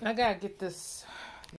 I gotta get this